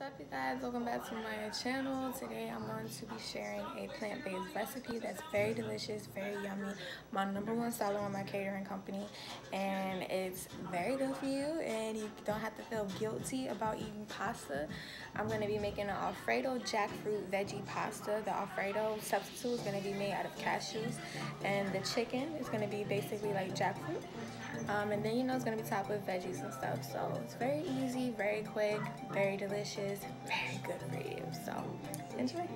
What's up you guys? Welcome back to my channel. Today i'm going to be sharing a plant-based recipe that's very delicious very yummy. My number one seller on my catering company and it's very good for you and you don't have to feel guilty about eating pasta. I'm going to be making an alfredo jackfruit veggie pasta. The alfredo substitute is going to be made out of cashews and the chicken is going to be basically like jackfruit. Um, and then you know it's going to be topped with veggies and stuff. So it's very easy very quick very delicious very good for you. So enjoy.